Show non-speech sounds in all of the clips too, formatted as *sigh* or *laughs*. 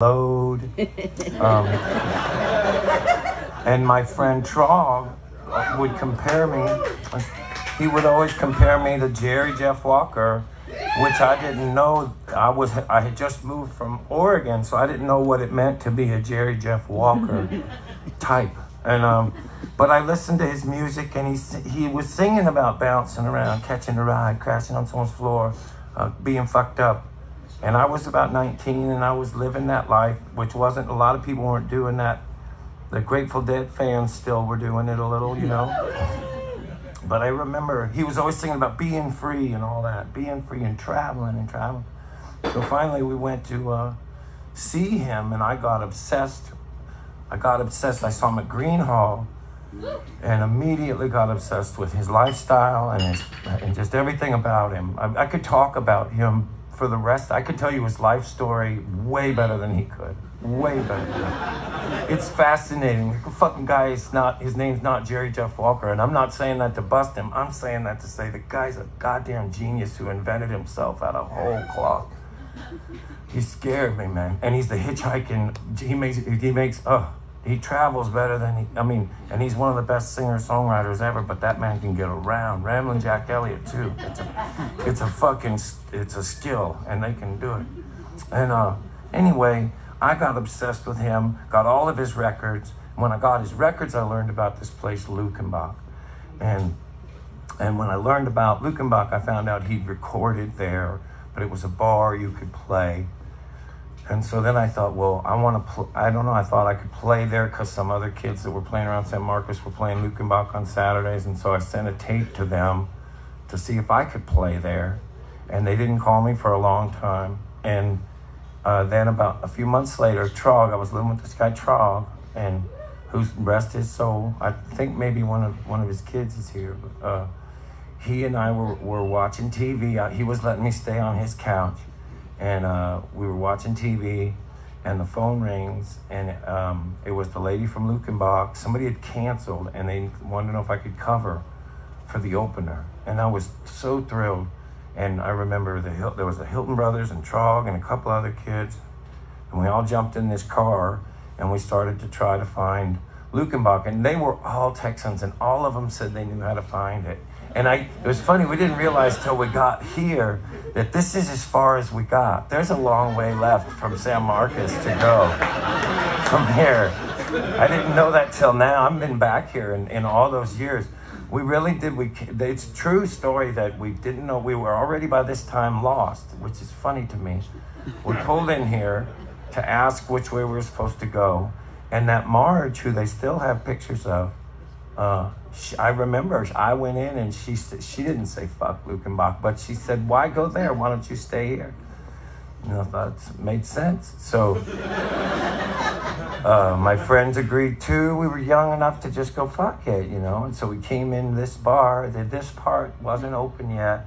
load. Um, and my friend Trog would compare me. He would always compare me to Jerry Jeff Walker, which I didn't know. I was I had just moved from Oregon, so I didn't know what it meant to be a Jerry Jeff Walker type. And um, but I listened to his music, and he he was singing about bouncing around, catching a ride, crashing on someone's floor, uh, being fucked up. And I was about 19 and I was living that life, which wasn't, a lot of people weren't doing that. The Grateful Dead fans still were doing it a little, you know. *laughs* But I remember he was always singing about being free and all that, being free and traveling and traveling. So finally we went to uh, see him and I got obsessed. I got obsessed. I saw him at Gruene Hall and immediately got obsessed with his lifestyle and his and just everything about him. I, I could talk about him for the rest, I could tell you his life story way better than he could. Way better. It's fascinating. The fucking guy is not, his name's not Jerry Jeff Walker. And I'm not saying that to bust him. I'm saying that to say the guy's a goddamn genius who invented himself out of whole cloth. He scared me, man. And he's the hitchhiking, he makes, he makes, oh, he travels better than he, I mean, and he's one of the best singer-songwriters ever, but that man can get around. Ramblin' Jack Elliott, too. It's a, it's a fucking, it's a skill, and they can do it. And uh, anyway, I got obsessed with him, got all of his records. When I got his records, I learned about this place, Luckenbach. And, and when I learned about Luckenbach, I found out he'd recorded there, but it was a bar you could play. And so then I thought, well, I want to, pl- I don't know, I thought I could play there because some other kids that were playing around San Marcos were playing Luckenbach on Saturdays. And so I sent a tape to them to see if I could play there. And they didn't call me for a long time. And uh, then about a few months later, Trog, I was living with this guy, Trog, and who's rest his soul. I think maybe one of one of his kids is here. But, uh, he and I were, were watching TV. He was letting me stay on his couch and uh, we were watching TV, and the phone rings, and um, it was the lady from Luckenbach. Somebody had canceled, and they wanted to know if I could cover for the opener, and I was so thrilled. And I remember the there was the Hilton brothers and Trog and a couple other kids, and we all jumped in this car, and we started to try to find Luckenbach, and they were all Texans, and all of them said they knew how to find it. And I, it was funny, we didn't realize till we got here that this is as far as we got. There's a long way left from San Marcos to go from here. I didn't know that till now. I've been back here in, in all those years. We really did. We it's a true story that we didn't know we were already by this time lost, which is funny to me. We pulled in here to ask which way we were supposed to go, and that Marge, who they still have pictures of, uh, she, I remember I went in and she she didn't say fuck Luckenbach, but she said, "Why go there? Why don't you stay here?" And I thought it made sense. So uh, my friends agreed too. We were young enough to just go fuck it, you know. And so we came in this bar. The, this part wasn't open yet.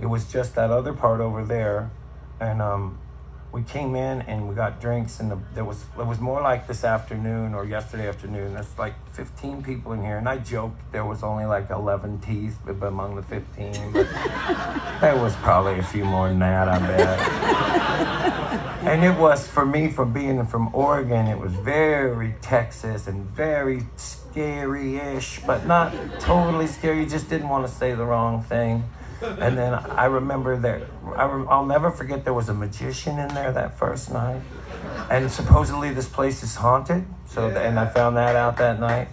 It was just that other part over there, and um, we came in and we got drinks and the, there was it was more like this afternoon or yesterday afternoon. There's like 15 people in here and i joked there was only like 11 teeth among the 15 but *laughs* there was probably a few more than that i bet. *laughs* And it was for me from being from oregon it was very texas and very scary-ish but not totally scary you just didn't want to say the wrong thing and then I remember that I will never forget there was a magician in there that first night, and supposedly this place is haunted. So yeah. and I found that out that night,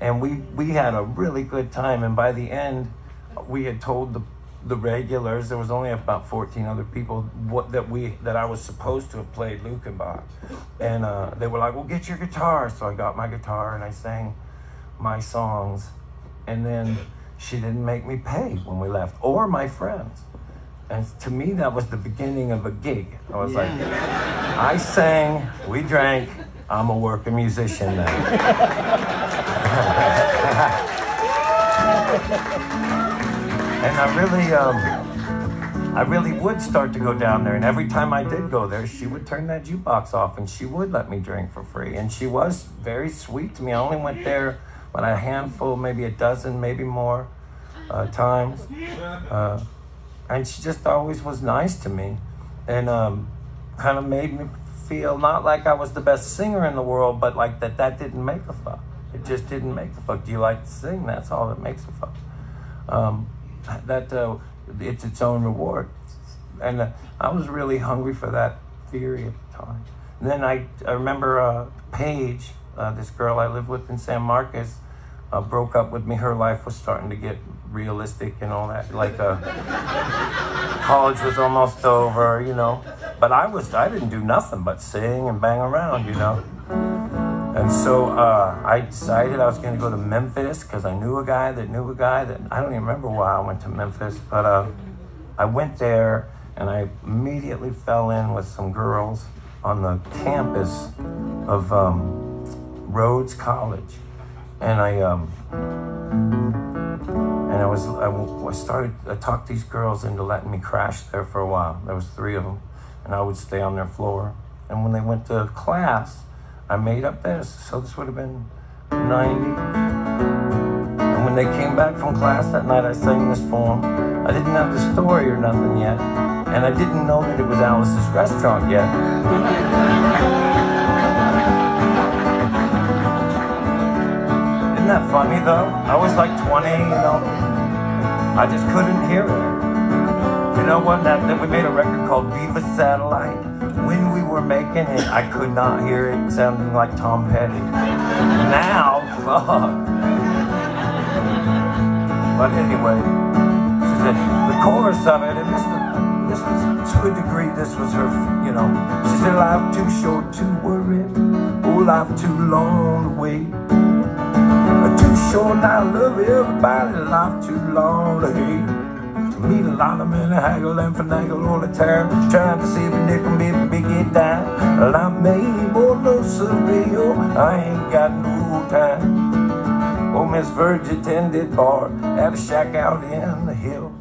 and we we had a really good time. And by the end, we had told the the regulars there was only about 14 other people what that we that I was supposed to have played Luckenbach, and uh, they were like, "Well, get your guitar." So I got my guitar and I sang my songs, and then she didn't make me pay when we left, or my friends. And to me, that was the beginning of a gig. I was yeah. like, I sang, we drank, I'm a working musician now. *laughs* and I really, um, I really would start to go down there. And every time I did go there, she would turn that jukebox off and she would let me drink for free. And she was very sweet to me. I only went there but a handful, maybe a dozen, maybe more uh, times. Uh, and she just always was nice to me and um, kind of made me feel not like I was the best singer in the world, but like that that didn't make a fuck. It just didn't make a fuck. Do you like to sing? That's all that makes a fuck. Um, that uh, it's its own reward, and uh, I was really hungry for that theory at the time. And then I, I remember uh, Paige, uh, this girl I lived with in San Marcos, uh, broke up with me. Her life was starting to get realistic and all that. Like uh, college was almost over, you know. But I was I didn't do nothing but sing and bang around, you know. And so uh, I decided I was going to go to Memphis because I knew a guy that knew a guy that I don't even remember why I went to Memphis, but uh, I went there and I immediately fell in with some girls on the campus of um, Rhodes College, and I um, and I was I, I started I talked these girls into letting me crash there for a while. There was three of them, and I would stay on their floor. And when they went to class, I made up this. So this would have been 90. And when they came back from class that night, I sang this them. I didn't have the story or nothing yet, and I didn't know that it was Alice's restaurant yet. *laughs* Isn't that funny though? I was like 20, you know. I just couldn't hear it. You know what? That, that we made a record called Viva Satellite. When we were making it, I could not hear it sounding like Tom Petty. Now, fuck. But anyway, she said the chorus of it, and this this was to a degree, this was her, you know. She said, "Life too short to worry, oh life too long to wait." Short not love everybody, life too long to hate. Meet a lot of men haggle and finagle all the time, trying to save a nickel, maybe big it down. Well, I made more no surreal, I ain't got no time. Oh, Miss Virgie tended bar at a shack out in the hill.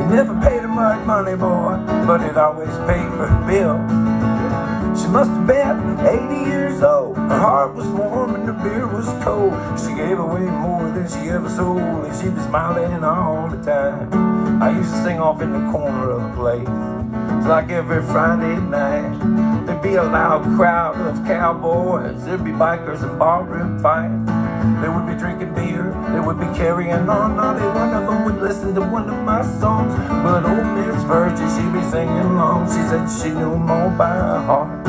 It never paid her much money, boy, but it always paid for the bill. Must have been 80 years old. Her heart was warm and the beer was cold. She gave away more than she ever sold, and she was smiling all the time. I used to sing off in the corner of the place. Like every Friday night. There'd be a loud crowd of cowboys. There'd be bikers and barroom fights. They would be drinking beer. They would be carrying on. Not one of them would listen to one of my songs. But old Miss Virgie, she'd be singing along. She said she knew more by heart.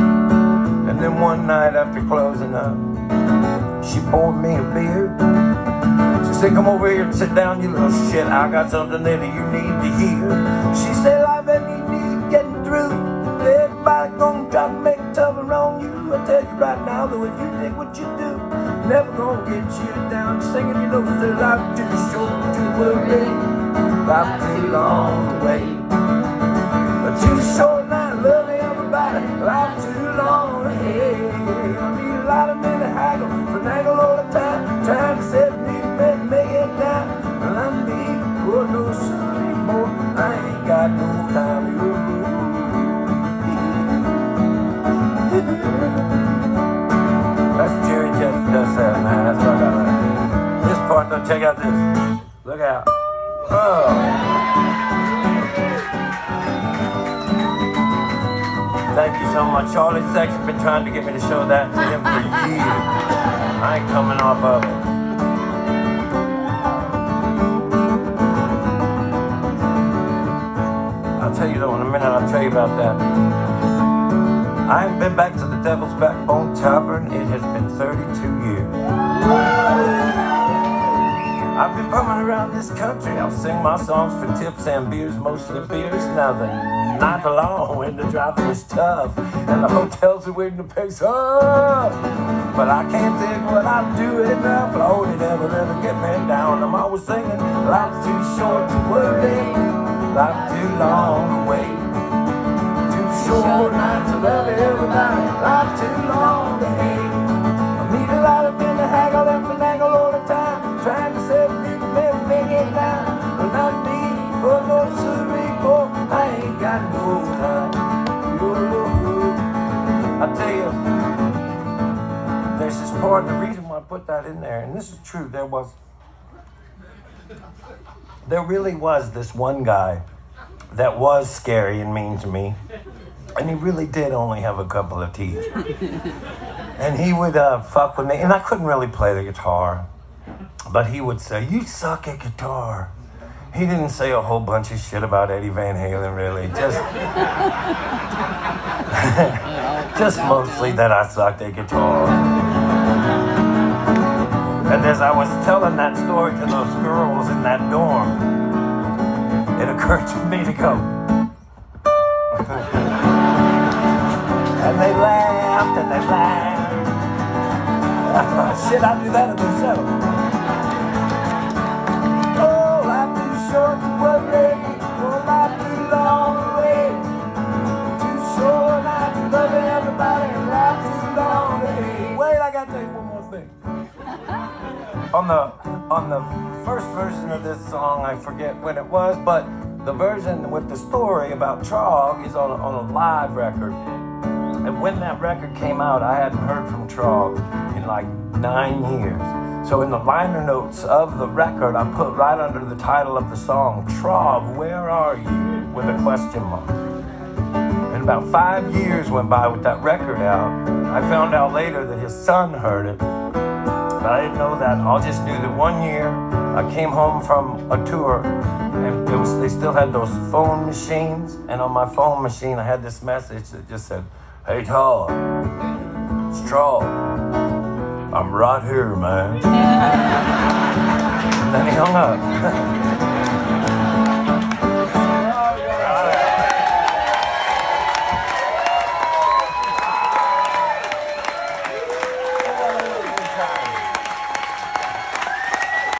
Then one night after closing up, she poured me a beer. She said, come over here and sit down, you little shit. I got something that you need to hear. She said, life ain't easy getting through. Everybody gonna try to make tougher on you. I tell you right now, though, if you think what you do, never gonna get you down. Singing, you know, say life too short to worry. Life too long wait. Check out this. Look out. Oh. Thank you so much. Charlie Sex has been trying to get me to show that to him for years. I ain't coming off of it. I'll tell you though in a minute, I'll tell you about that. I ain't been back to the Devil's Backbone Tavern. It has been 32 years. I've been bumming around this country. I'll sing my songs for tips and beers, mostly beers. Now the night long when the driving is tough and the hotels are waiting to pick up. But I can't think what I do enough. Lord, it never ever get me down. I'm always singing, life's too short to worry, life too long to wait. Too short not to love everybody, life too long to hate. Part, the reason why I put that in there, and this is true, there was, there really was this one guy that was scary and mean to me. And he really did only have a couple of teeth. and he would uh, fuck with me, and I couldn't really play the guitar. But he would say, You suck at guitar. He didn't say a whole bunch of shit about Eddie Van Halen, really. Just, *laughs* just mostly that I sucked at guitar. And as I was telling that story to those girls in that dorm, it occurred to me to go. and they laughed and they laughed. *laughs* Shit, I do that at the show. On the on the first version of this song, I forget when it was, but the version with the story about Trog is on, on a live record. And when that record came out, I hadn't heard from Trog in like nine years. So in the liner notes of the record, I put right under the title of the song, Trog, where are you? with a question mark. And about five years went by with that record out. I found out later that his son heard it. But I didn't know that. I'll just do that one year I came home from a tour and was, they still had those phone machines. And on my phone machine, I had this message that just said, Hey Todd, it's Trog. I'm right here, man. and *laughs* then he hung up. *laughs*